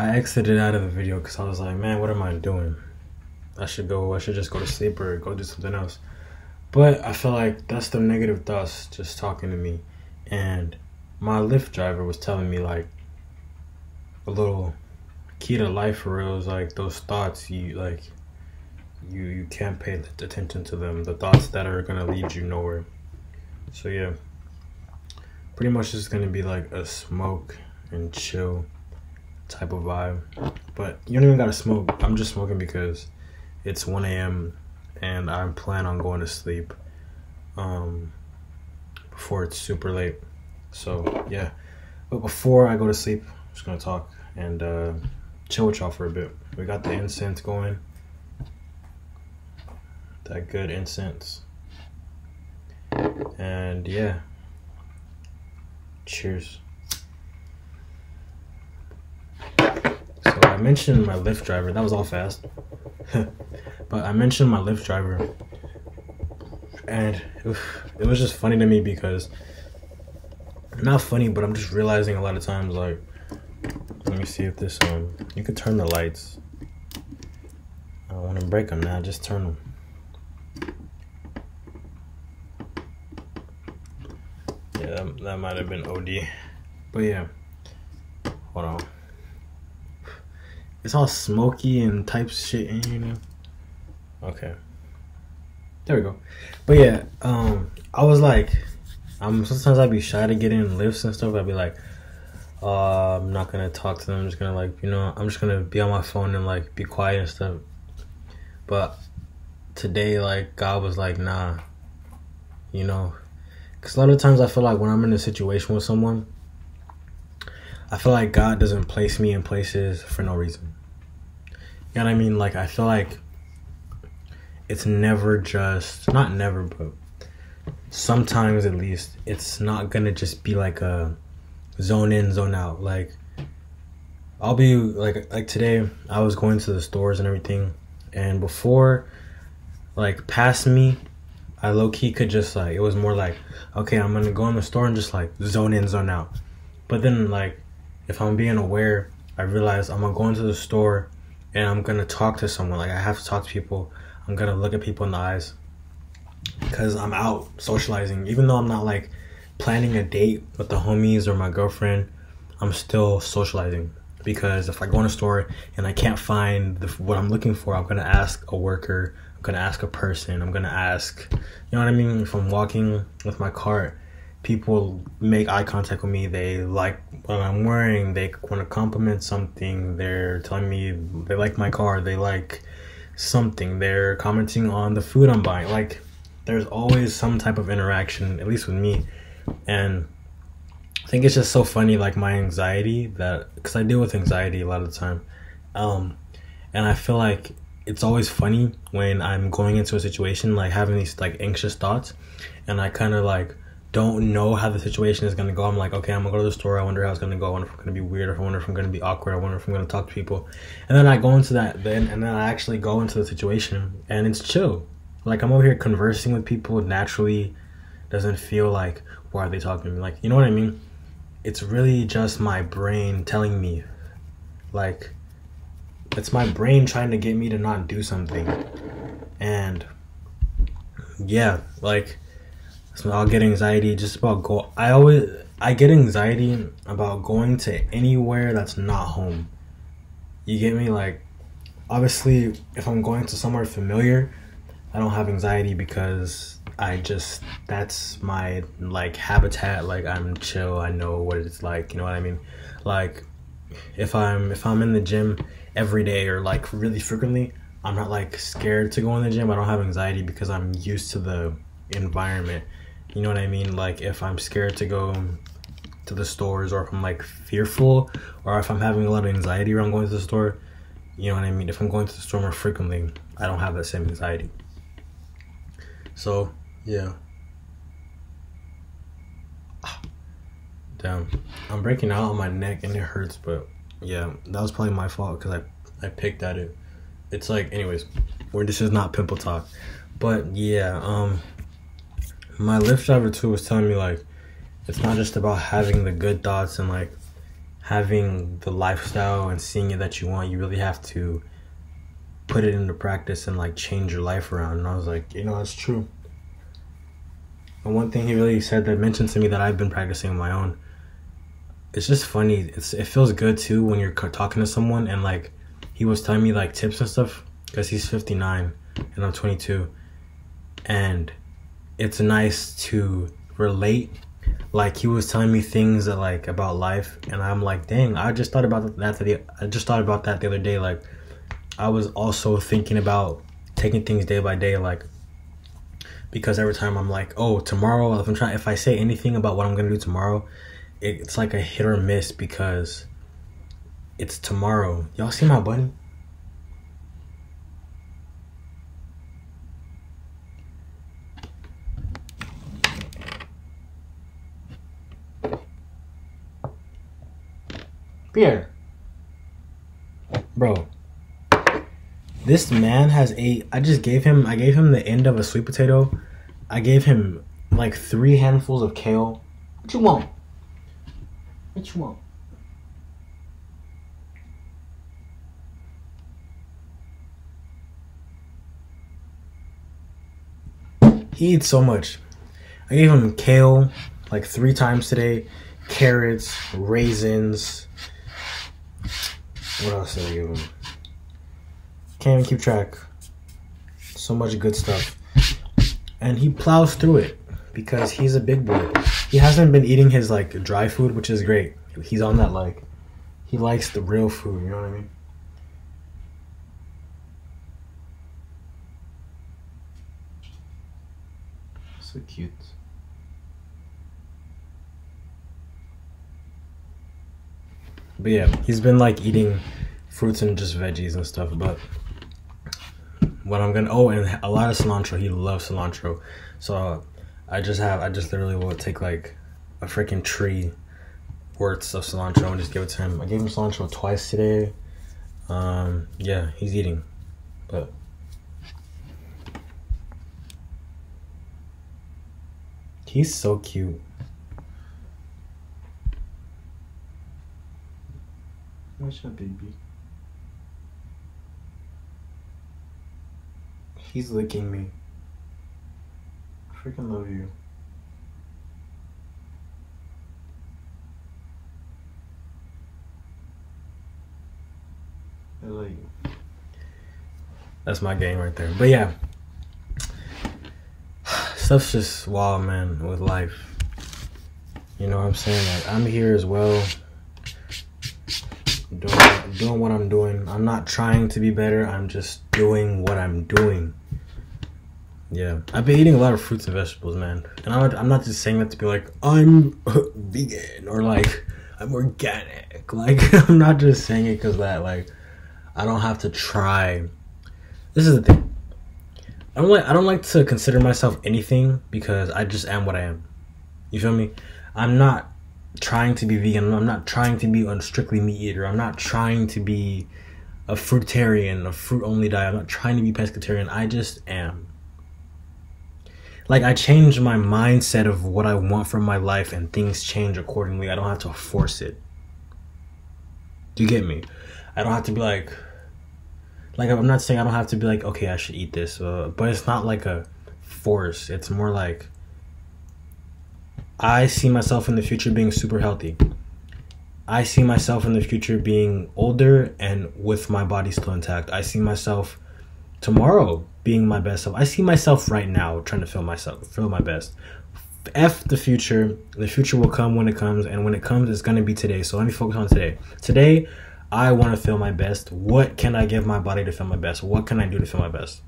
I exited out of the video because I was like, man, what am I doing? I should go, I should just go to sleep or go do something else. But I feel like that's the negative thoughts just talking to me. And my Lyft driver was telling me like a little key to life for real is like those thoughts you like you you can't pay attention to them the thoughts that are gonna lead you nowhere so yeah pretty much it's gonna be like a smoke and chill type of vibe. But you don't even gotta smoke. I'm just smoking because it's 1 a.m and i plan on going to sleep um before it's super late. So yeah. But before i go to sleep i'm just gonna talk and uh chill with y'all for a bit. We got the incense going. That good incense. And yeah, cheers. So I mentioned my Lyft driver. That was all fast. but I mentioned my Lyft driver. And it was just funny to me because not funny, but I'm just realizing a lot of times like let me see if this um you could turn the lights. I don't want to break them now, just turn them. Yeah, that, that might have been OD. But yeah. Hold on. It's all smoky and type shit in here now. Okay. There we go. But yeah, um, I was like, I'm sometimes I'd be shy to get in Lyfts and stuff. I'd be like, uh, I'm not gonna talk to them. I'm just gonna like, you know, I'm just gonna be on my phone and like be quiet and stuff. But today, like, God was like, nah, you know, because a lot of times I feel like when I'm in a situation with someone, I feel like God doesn't place me in places for no reason. You know what I mean? Like, I feel like it's never just, not never, but sometimes at least, it's not gonna just be like a zone in, zone out. Like, I'll be like, like today, I was going to the stores and everything, and before, like, past me, I low key could just like it was more like okay I'm gonna go in the store and just like zone in zone out, but then like if I'm being aware I realize I'm gonna go into the store and I'm gonna talk to someone like I have to talk to people I'm gonna look at people in the eyes because I'm out socializing even though I'm not like planning a date with the homies or my girlfriend I'm still socializing because if I go in a store and I can't find the, what I'm looking for I'm gonna ask a worker I'm gonna ask a person. I'm gonna ask, you know what I mean? If I'm walking with my cart, people make eye contact with me. They like what I'm wearing. They want to compliment something. They're telling me they like my car. They like something. They're commenting on the food I'm buying. Like, there's always some type of interaction, at least with me. And I think it's just so funny, like my anxiety that, because I deal with anxiety a lot of the time. Um, and I feel like it's always funny when I'm going into a situation like having these like anxious thoughts and I kind of like don't know how the situation is gonna go. I'm like, okay, I'm gonna go to the store. I wonder how it's gonna go. I wonder if I'm gonna be weird. I wonder if I'm gonna be awkward. I wonder if I'm gonna talk to people. And then I go into that then, and then I actually go into the situation, and it's chill. Like I'm over here conversing with people naturally. Doesn't feel like why are they talking to me? Like you know what I mean? It's really just my brain telling me, like, it's my brain trying to get me to not do something. And yeah, like so I'll get anxiety just about go I always I get anxiety about going to anywhere that's not home. You get me? Like obviously if I'm going to somewhere familiar, I don't have anxiety because I just that's my like habitat, like I'm chill, I know what it's like, you know what I mean? Like if I'm if I'm in the gym every day or like really frequently, I'm not like scared to go in the gym. I don't have anxiety because I'm used to the environment. You know what I mean? Like if I'm scared to go to the stores or if I'm like fearful or if I'm having a lot of anxiety around going to the store, you know what I mean? If I'm going to the store more frequently, I don't have that same anxiety. So, yeah. Damn. I'm breaking out on my neck and it hurts, but yeah, that was probably my fault because I I picked at it. It's like, anyways, where this is not pimple talk, but yeah, um, my Lyft driver too was telling me like, it's not just about having the good thoughts and like having the lifestyle and seeing it that you want, you really have to put it into practice and like change your life around. And I was like, you know, that's true. And one thing he really said that mentioned to me that I've been practicing on my own. It's just funny. It's it feels good too when you're talking to someone and like he was telling me like tips and stuff because he's 59 and I'm 22, and it's nice to relate. Like he was telling me things that like about life, and I'm like, dang, I just thought about that. The, I just thought about that the other day. Like I was also thinking about taking things day by day, like because every time I'm like, oh, tomorrow, if I'm trying, if I say anything about what I'm gonna do tomorrow, it's like a hit or miss because it's tomorrow. Y'all see my bunny? Pierre. Bro. This man has a I just gave him I gave him the end of a sweet potato. I gave him like three handfuls of kale. What you want? What you want? He eats so much. I gave him kale like three times today, carrots, raisins, what else did I give him? Can't even keep track. So much good stuff. And he plows through it because he's a big boy. He hasn't been eating his like dry food, which is great. He's on that like he likes the real food, you know what I mean? So cute. But yeah, he's been like eating fruits and just veggies and stuff. But what I'm gonna oh, and a lot of cilantro. He loves cilantro, so I just have I just literally will take like a freaking tree worth of cilantro and just give it to him. I gave him cilantro twice today. Um, yeah, he's eating, but. He's so cute. Your baby? He's licking me. Freaking love you. I you. That's my game right there. But yeah. Stuff's just wild, man, with life. You know what I'm saying? Like, I'm here as well doing what I'm doing. I'm not trying to be better. I'm just doing what I'm doing. Yeah, I've been eating a lot of fruits and vegetables, man. And I'm not, I'm not just saying that to be like I'm vegan or like I'm organic. Like I'm not just saying it because that like I don't have to try. This is the thing. I don't like I don't like to consider myself anything because I just am what I am. You feel me? I'm not trying to be vegan. I'm not trying to be a strictly meat eater. I'm not trying to be a fruitarian, a fruit only diet. I'm not trying to be pescatarian. I just am. Like I change my mindset of what I want from my life and things change accordingly. I don't have to force it. Do you get me? I don't have to be like like I'm not saying I don't have to be like okay, I should eat this, uh, but it's not like a force. It's more like I see myself in the future being super healthy. I see myself in the future being older and with my body still intact. I see myself tomorrow being my best self. I see myself right now trying to feel myself, feel my best. F the future. The future will come when it comes, and when it comes, it's gonna be today. So let me focus on today. Today, I want to feel my best. What can I give my body to feel my best? What can I do to feel my best?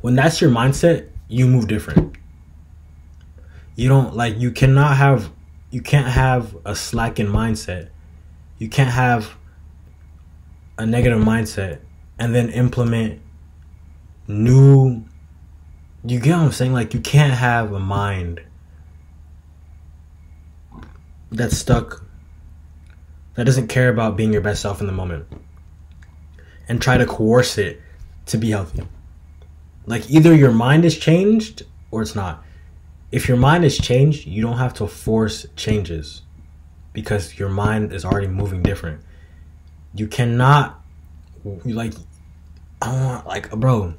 When that's your mindset, you move different you don't like you cannot have you can't have a slacking mindset. You can't have a negative mindset and then implement new you get what I'm saying? Like you can't have a mind that's stuck that doesn't care about being your best self in the moment and try to coerce it to be healthy. Like either your mind is changed or it's not if your mind is changed, you don't have to force changes. because your mind is already moving different. You cannot, like, I want, like, bro,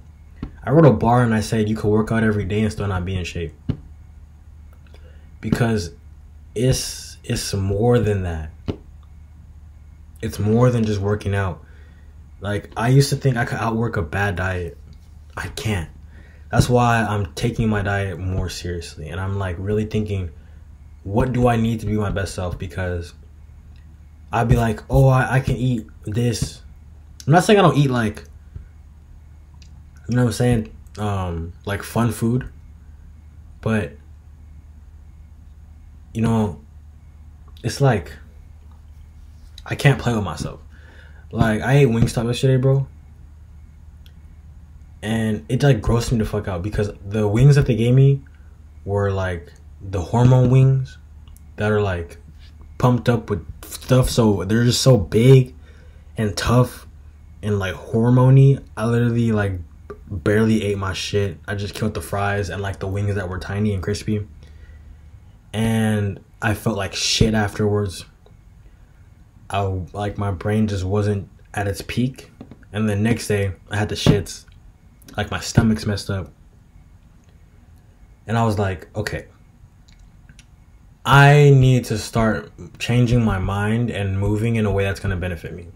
I wrote a bar and I said you could work out every day and still not be in shape. Because it's, it's more than that. It's more than just working out. Like, I used to think I could outwork a bad diet. I can't. That's why I'm taking my diet more seriously. And I'm like really thinking, what do I need to be my best self? Because I'd be like, oh, I, I can eat this. I'm not saying I don't eat like, you know what I'm saying? Um, like fun food. But, you know, it's like, I can't play with myself. Like, I ate Wingstop yesterday, bro and it like grossed me the fuck out because the wings that they gave me were like the hormone wings that are like pumped up with stuff. So they're just so big and tough and like hormony. I literally like barely ate my shit. I just killed the fries and like the wings that were tiny and crispy. And i felt like shit afterwards. I like my brain just wasn't at its peak. And the next day i had the shits like my stomach's messed up. And I was like, okay, I need to start changing my mind and moving in a way that's going to benefit me.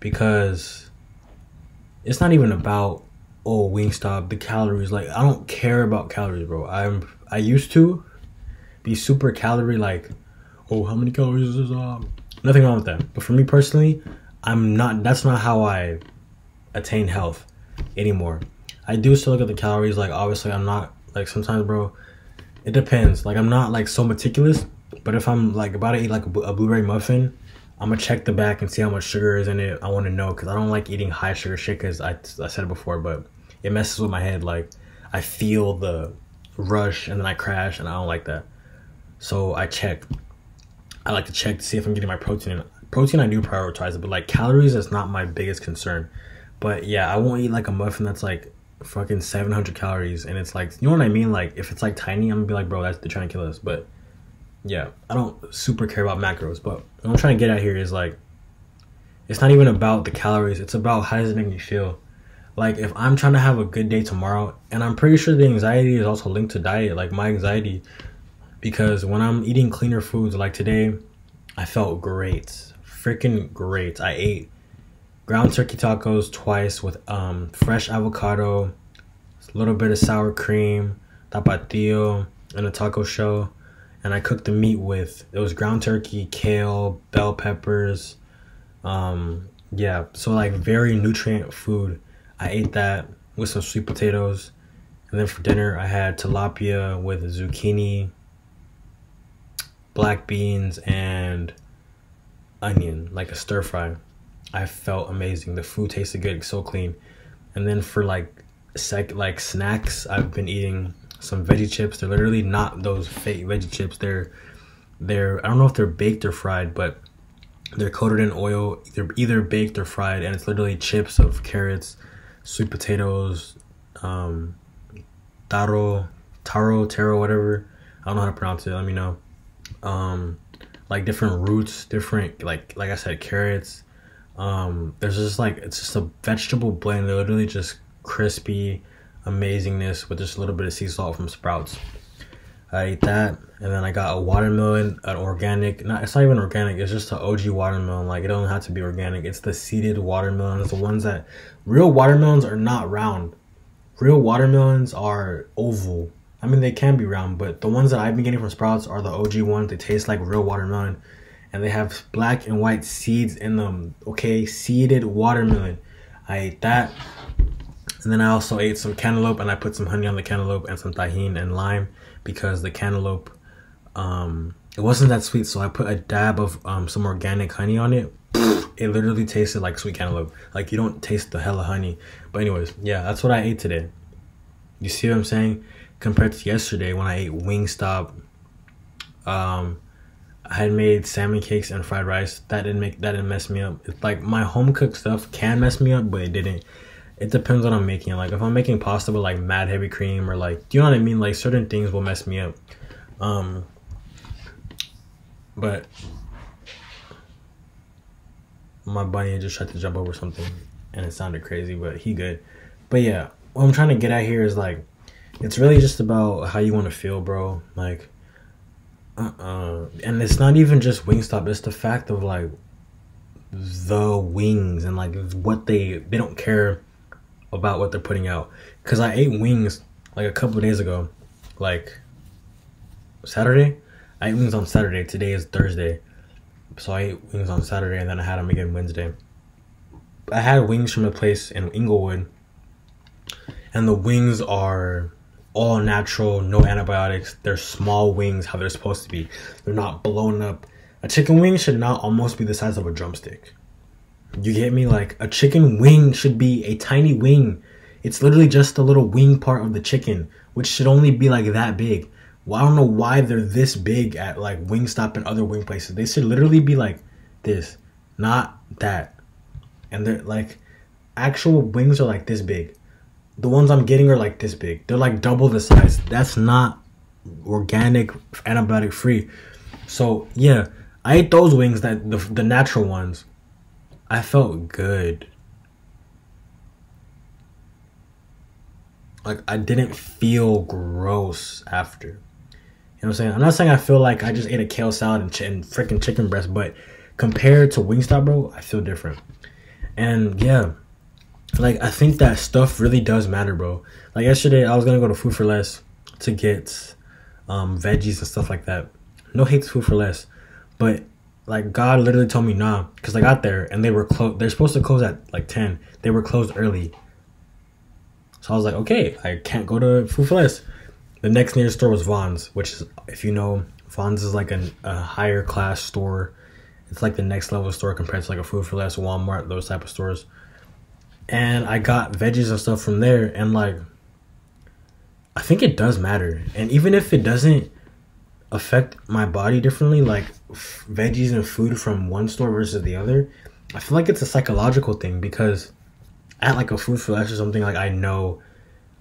Because it's not even about oh Wingstop the calories like I don't care about calories, bro. I'm I used to be super calorie like oh how many calories is this um nothing wrong with that. But for me personally, I'm not that's not how I attain health anymore. I do still look at the calories. Like obviously, I'm not like sometimes, bro. It depends. Like I'm not like so meticulous. But if I'm like about to eat like a, a blueberry muffin, I'm gonna check the back and see how much sugar is in it. I want to know because I don't like eating high sugar shit. Because I I said it before, but it messes with my head. Like I feel the rush and then I crash, and I don't like that. So I check. I like to check to see if I'm getting my protein. Protein I do prioritize it, but like calories is not my biggest concern. But yeah, I won't eat like a muffin that's like fucking 700 calories and it's like, you know what I mean? Like if it's like tiny, I'm gonna be like, bro, that's they're trying to kill us. But yeah, I don't super care about macros. But what I'm trying to get at here is like, it's not even about the calories. It's about how does it make me feel. Like if I'm trying to have a good day tomorrow, and I'm pretty sure the anxiety is also linked to diet. Like my anxiety, because when I'm eating cleaner foods, like today, I felt great, freaking great. I ate ground turkey tacos twice with um, fresh avocado, a little bit of sour cream, tapatio, and a taco shell. And I cooked the meat with it was ground turkey, kale, bell peppers. Um, yeah, so like very nutrient food. I ate that with some sweet potatoes. And then for dinner, I had tilapia with zucchini, black beans, and onion, like a stir fry. I felt amazing. The food tasted good, so clean. And then for like sec like snacks, I've been eating some veggie chips. They're literally not those fake veggie chips. They're they're I don't know if they're baked or fried, but they're coated in oil. They're either baked or fried, and it's literally chips of carrots, sweet potatoes, um, taro, taro, taro, whatever. I don't know how to pronounce it. Let me know. Um, like different roots, different like like I said, carrots, um, there's just like it's just a vegetable blend. Literally just crispy amazingness with just a little bit of sea salt from Sprouts. I ate that, and then I got a watermelon, an organic. Not it's not even organic. It's just an OG watermelon. Like it don't have to be organic. It's the seeded watermelons. The ones that real watermelons are not round. Real watermelons are oval. I mean, they can be round, but the ones that I've been getting from Sprouts are the OG ones. They taste like real watermelon and they have black and white seeds in them. Okay, seeded watermelon. I ate that. And then I also ate some cantaloupe and I put some honey on the cantaloupe and some Tajín and lime because the cantaloupe um it wasn't that sweet, so I put a dab of um some organic honey on it. It literally tasted like sweet cantaloupe. Like you don't taste the hella honey. But anyways, yeah, that's what I ate today. You see what I'm saying? Compared to yesterday when I ate Wingstop, um, I had made salmon cakes and fried rice. That didn't make that didn't mess me up. It's like my home cooked stuff can mess me up, but it didn't. It depends on what I'm making. Like if I'm making pasta with like mad heavy cream or like do you know what I mean? Like certain things will mess me up. Um but my bunny just tried to jump over something, and it sounded crazy, but he good. But yeah, what I'm trying to get at here is like, it's really just about how you want to feel, bro. Like, uh, uh and it's not even just Wingstop. It's the fact of like the wings and like what they they don't care about what they're putting out. Cause I ate wings like a couple days ago, like Saturday. I ate wings on Saturday. Today is Thursday, so I ate wings on Saturday and then I had them again Wednesday. I had wings from a place in Inglewood, and the wings are all natural, no antibiotics. They're small wings, how they're supposed to be. They're not blown up. A chicken wing should not almost be the size of a drumstick. You get me? Like a chicken wing should be a tiny wing. It's literally just a little wing part of the chicken, which should only be like that big. Well, I don't know why they're this big at like Wingstop and other wing places. They should literally be like this, not that. And they're like actual wings are like this big. The ones I'm getting are like this big. They're like double the size. That's not organic, antibiotic free. So yeah, I ate those wings that the the natural ones. I felt good. Like I didn't feel gross after. You know what I'm saying? I'm not saying I feel like I just ate a kale salad and, ch- and freaking chicken breast, but compared to Wingstop, bro, I feel different. And yeah, like I think that stuff really does matter, bro. Like yesterday, I was gonna go to Food for Less to get um, veggies and stuff like that. No hate to Food for Less, but like God literally told me nah, because I got there and they were closed. They're supposed to close at like ten. They were closed early, so I was like, okay, I can't go to Food for Less. The next nearest store was Vons, which is, if you know, Vons is like an, a higher class store. It's like the next level store compared to like a Food for Less, Walmart, those type of stores. And I got veggies and stuff from there, and like, I think it does matter. And even if it doesn't affect my body differently, like f- veggies and food from one store versus the other, I feel like it's a psychological thing because at like a food less or something, like I know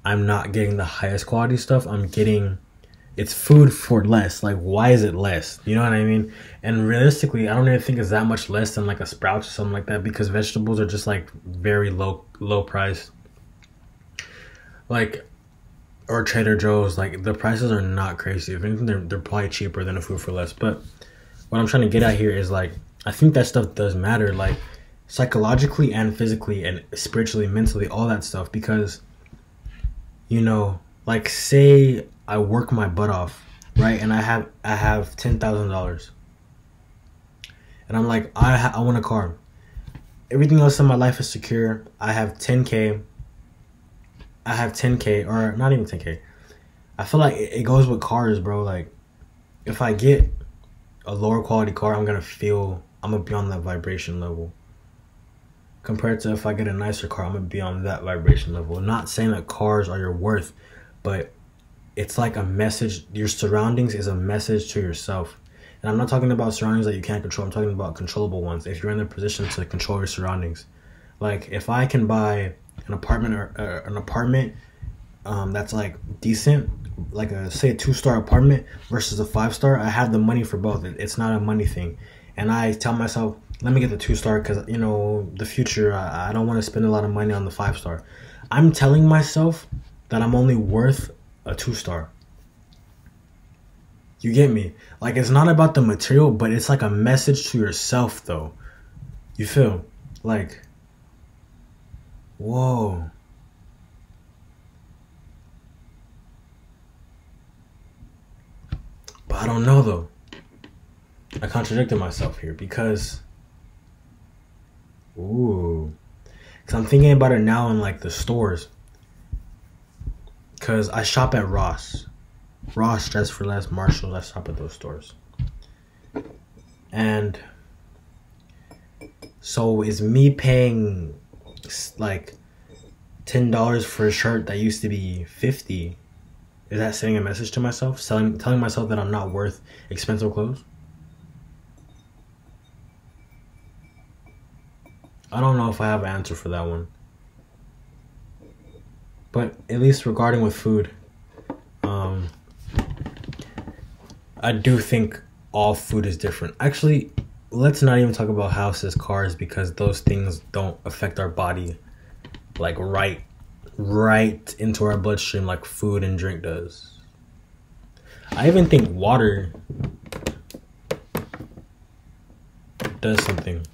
I'm not getting the highest quality stuff. I'm getting it's food for less. Like why is it less? You know what I mean? And realistically, I don't even think it's that much less than like a Sprouts or something like that because vegetables are just like very low low price. Like or Trader Joe's, like the prices are not crazy. If anything, they're they're probably cheaper than a food for less. But what I'm trying to get at here is like I think that stuff does matter, like psychologically and physically and spiritually, mentally, all that stuff. Because you know, like say I work my butt off, right, and I have I have ten thousand dollars, and I'm like I ha- I want a car. Everything else in my life is secure. I have ten k I have 10k or not even 10k. I feel like it, goes with cars, bro. Like if I get a lower quality car, I'm gonna feel I'm gonna be on that vibration level. Compared to if I get a nicer car, I'm gonna be on that vibration level. Not saying that cars are your worth, but it's like a message. Your surroundings is a message to yourself. And I'm not talking about surroundings that you can't control. I'm talking about controllable ones. If you're in the position to control your surroundings, like if I can buy an apartment or an apartment um, that's like decent, like a say a two star apartment versus a five star, I have the money for both. It's not a money thing, and I tell myself, let me get the two star because you know the future. I, I don't want to spend a lot of money on the five star. I'm telling myself that I'm only worth a two star. You get me? Like it's not about the material, but it's like a message to yourself though. You feel like Whoa. But I don't know though. I contradicted myself here because. Ooh. Because I'm thinking about it now in like the stores. Because I shop at Ross. Ross, Dress for Less, Marshalls, I shop at those stores. And. So is me paying like ten dollars for a shirt that used to be fifty. Is that sending a message to myself, selling, telling myself that I'm not worth expensive clothes? I don't know if I have an answer for that one. But at least regarding with food, um, I do think all food is different. Actually, let's not even talk about houses, cars, because those things don't affect our body like right right into our bloodstream like food and drink does. I even think water does something.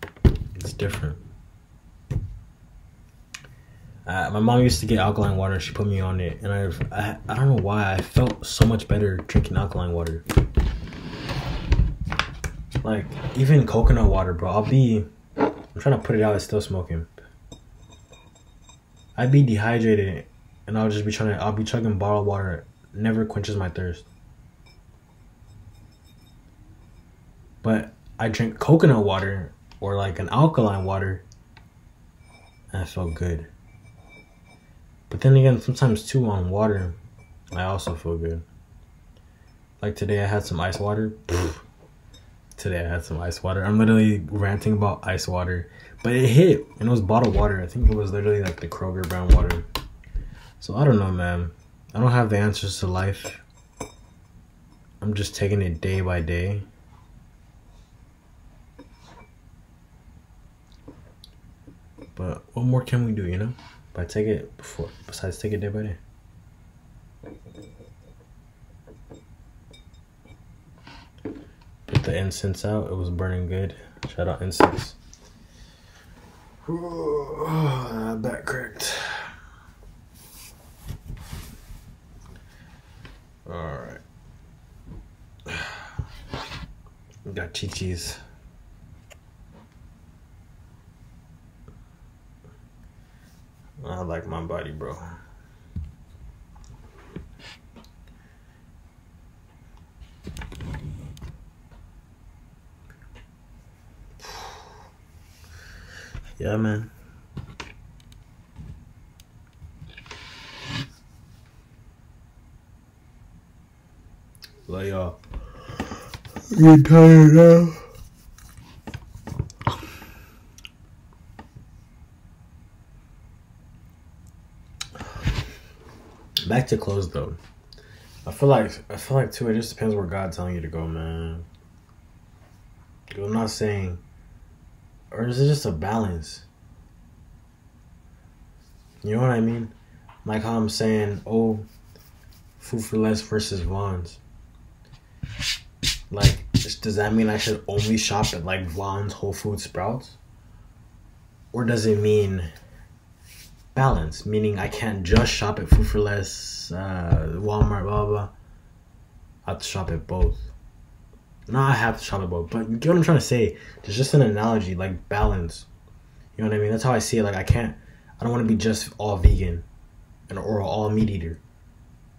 It's different. Uh, my mom used to get alkaline water. She put me on it, and I, I, I don't know why I felt so much better drinking alkaline water. Like even coconut water, bro. I'll be, I'm trying to put it out. It's still smoking. I'd be dehydrated, and I'll just be trying to. I'll be chugging bottled water. It Never quenches my thirst. But I drink coconut water or like an alkaline water, and I felt good. But then again, sometimes too on water, I also feel good. Like today, I had some ice water. today, I had some ice water. I'm literally ranting about ice water, but it hit, and it was bottled water. I think it was literally like the Kroger brown water. So I don't know, man. I don't have the answers to life. I'm just taking it day by day. But what more can we do, you know? But I take it before, besides take it day by day. Put the incense out. It was burning good. Shout out incense. back cracked. All right. Got chi-chis. I like my body, bro. Yeah, man. Love y'all. Tired now. Back to clothes though. I feel like I feel like too. It just depends where God's telling you to go, man. I'm not saying, or is it just a balance? You know what I mean? Like how I'm saying, oh, food for less versus Vons. Like, does that mean I should only shop at like Vons, Whole Foods, Sprouts? Or does it mean balance, meaning I can't just shop at Food for Less, uh, Walmart, blah, blah, blah. I have to shop at both. No, I have to shop at both, but you get what I'm trying to say. There's just an analogy, like balance. You know what I mean? That's how I see it. Like I can't, I don't want to be just all vegan, and or all meat eater,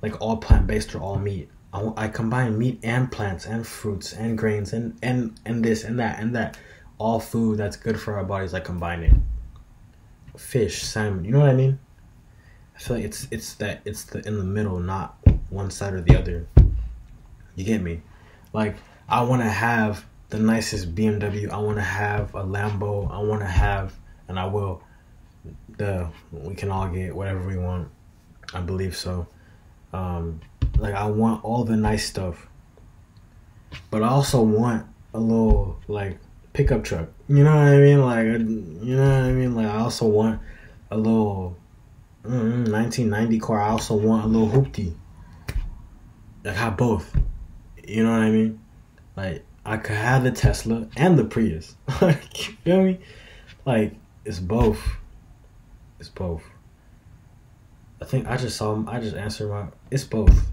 like all plant based or all meat. I, I combine meat and plants and fruits and grains and and and this and that and that, all food that's good for our bodies. I combine it fish, salmon. You know what I mean? I feel like it's it's that it's the in the middle, not one side or the other. You get me? Like I want to have the nicest BMW. I want to have a Lambo. I want to have, and I will. The we can all get whatever we want. I believe so. Um, like I want all the nice stuff, but I also want a little like pickup truck. You know what I mean? Like, you know what I mean? Like, I also want a little mm, 1990 car. I also want a little hoopty. I have both. You know what I mean? Like, I could have the Tesla and the Prius. like, you feel me? Like, it's both. It's both. I think I just saw. Him, I just answered my. It's both.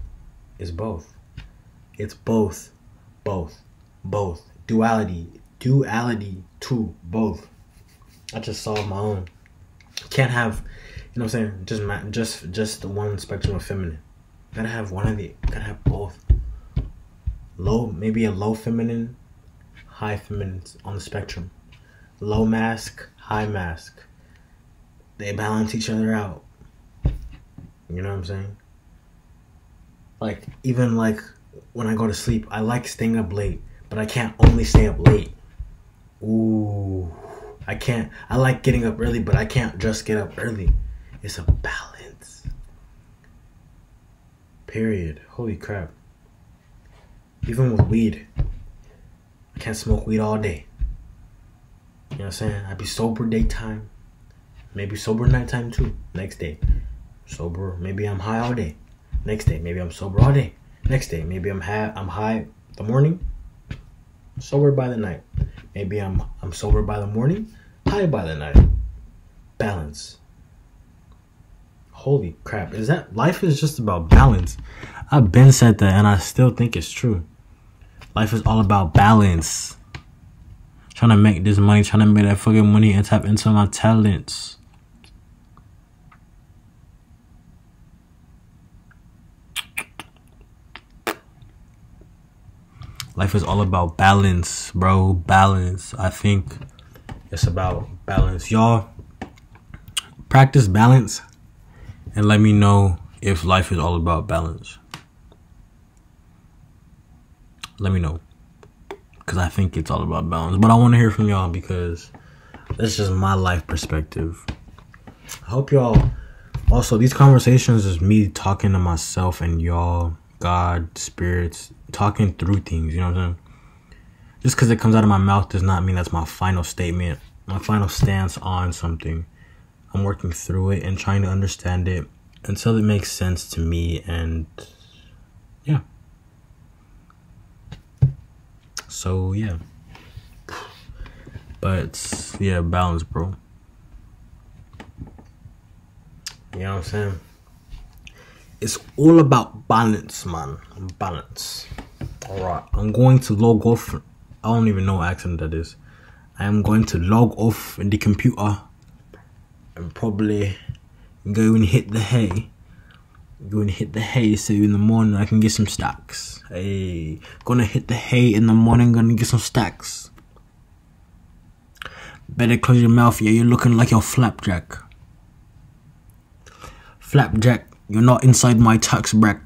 It's both. It's both. Both. Both. Duality duality to both. I just saw my own. Can't have, you know what I'm saying? Just my, just just the one spectrum of feminine. Gotta have one of the. Gotta have both. Low, maybe a low feminine, high feminine on the spectrum. Low mask, high mask. They balance each other out. You know what I'm saying? Like even like when I go to sleep, I like staying up late, but I can't only stay up late. Ooh, I can't. I like getting up early, but I can't just get up early. It's a balance. Period. Holy crap. Even with weed, I can't smoke weed all day. You know what I'm saying? I'd be sober daytime, maybe sober nighttime too. Next day, sober. Maybe I'm high all day. Next day, maybe I'm sober all day. Next day, maybe I'm high. I'm high the morning, sober by the night. Maybe I'm I'm sober by the morning, high by the night. Balance. Holy crap! Is that life is just about balance? I've been said that, and I still think it's true. Life is all about balance. Trying to make this money, trying to make that fucking money, and tap into my talents. Life is all about balance, bro. Balance. I think it's about balance. Y'all practice balance and let me know if life is all about balance. Let me know. Because I think it's all about balance. But I want to hear from y'all because this is my life perspective. I hope y'all. Also, these conversations is me talking to myself and y'all, God, spirits, talking through things. You know what I'm saying? Just because it comes out of my mouth does not mean that's my final statement, my final stance on something. I'm working through it and trying to understand it until it makes sense to me and yeah. So yeah. But yeah, balance, bro. You know what I'm saying? It's all about balance, man. Balance. Alright, I'm going to log off. I don't even know what accent that is. I am going to log off in the computer and probably go and hit the hay. Go and hit the hay so in the morning I can get some stacks. Hey, gonna hit the hay in the morning, gonna get some stacks. Better close your mouth, yeah, you're looking like your flapjack. Flapjack, you're not inside my tax bracket.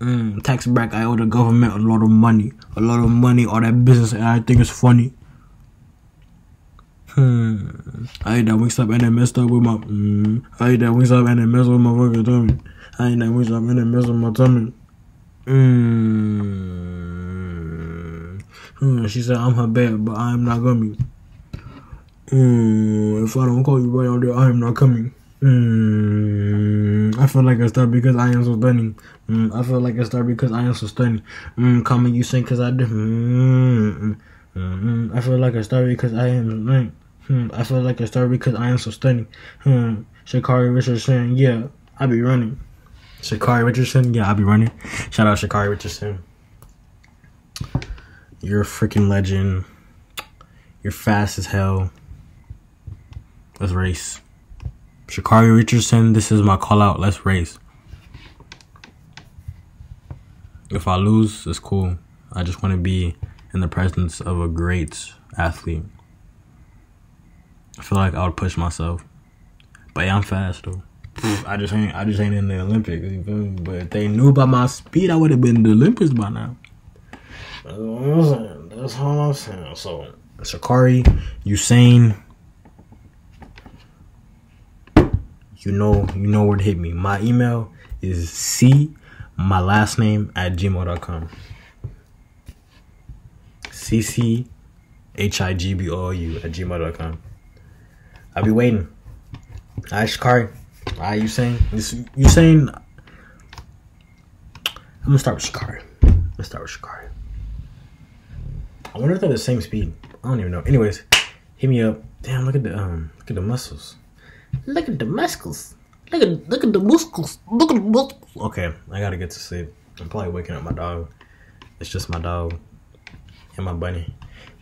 Mm, tax bracket, I owe the government a lot of money. A lot of money, all that business, and I think it's funny. Hmm. I ate that Wingstop and it messed up with my. Mm, I ate that Wingstop and it messed with my fucking tummy. I ate that Wingstop and it messed with my tummy. Mm. Hmm. She said I'm her bed, but I am not coming. Mm. If I don't call you right on there, I am not coming. Mm, I feel like a star because I am so stunning. Mm, I feel like a star because I am so stunning. Mm, call me you sing because I do. Mm, mm, mm, I feel like a star because I am stunning. Hmm, I feel like a star because I am so stunning. Hmm, Sha'Carri Richardson, yeah, I be running. Sha'Carri Richardson, yeah, I be running. Shout out Sha'Carri Richardson. You're a freaking legend. You're fast as hell. Let's race. Sha'Carri Richardson, this is my call out. Let's race. If I lose, it's cool. I just want to be in the presence of a great athlete. I feel like I would push myself. But yeah, I'm fast though. I just ain't I just ain't in the Olympics, you feel me? But if they knew about my speed, I would have been in the Olympics by now. That's what I'm saying. That's all I'm saying. So Sha'Carri, Usain, you know you know where to hit me. My email is C my last name at gmail.com. C C H I G B O U at gmail.com. I'll be waiting. Alright, Sha'Carri. Alright, Usain you saying I'm gonna start with Sha'Carri. Let's start with Sha'Carri. I wonder if they're the same speed. I don't even know. Anyways, hit me up. Damn, look at the um look at the muscles. Look at the muscles. Look at look at the muscles. Look at the muscles. Okay, I gotta get to sleep. I'm probably waking up my dog. It's just my dog and my bunny.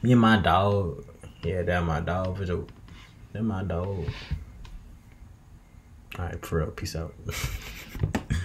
Me and my dog. Yeah, that my dog for sure. That my dog. Alright, for real. Peace out.